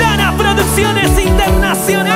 Lana Producciones Internacionales.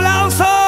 牢骚。